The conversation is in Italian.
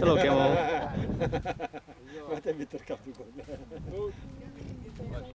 Te lo chiamo. Ma te mi toccato con me.